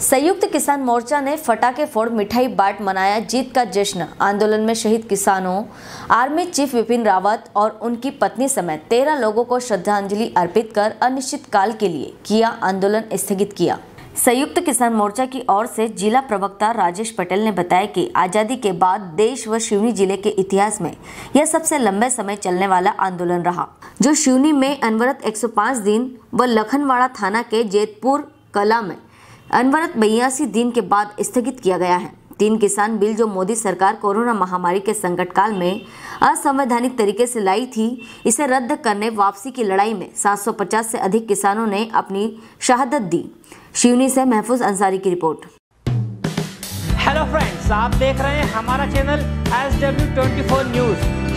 संयुक्त किसान मोर्चा ने फटाके फोड़ मिठाई बाट मनाया जीत का जश्न। आंदोलन में शहीद किसानों, आर्मी चीफ विपिन रावत और उनकी पत्नी समेत तेरह लोगों को श्रद्धांजलि अर्पित कर अनिश्चित काल के लिए किया आंदोलन स्थगित किया। संयुक्त किसान मोर्चा की ओर से जिला प्रवक्ता राजेश पटेल ने बताया कि आज़ादी के बाद देश व शिवनी ज़िले के इतिहास में यह सबसे लंबे समय चलने वाला आंदोलन रहा, जो शिवनी में अनवरत 105 दिन व लखनवाड़ा थाना के जेतपुर कला में अनवरत बयासी दिन के बाद स्थगित किया गया है। तीन किसान बिल जो मोदी सरकार कोरोना महामारी के संकट काल में असंवैधानिक तरीके से लाई थी, इसे रद्द करने वापसी की लड़ाई में 750 से अधिक किसानों ने अपनी शहादत दी। शिवनी से महफूज अंसारी की रिपोर्ट। हेलो फ्रेंड्स आप देख रहे हैं हमारा channel S W twenty news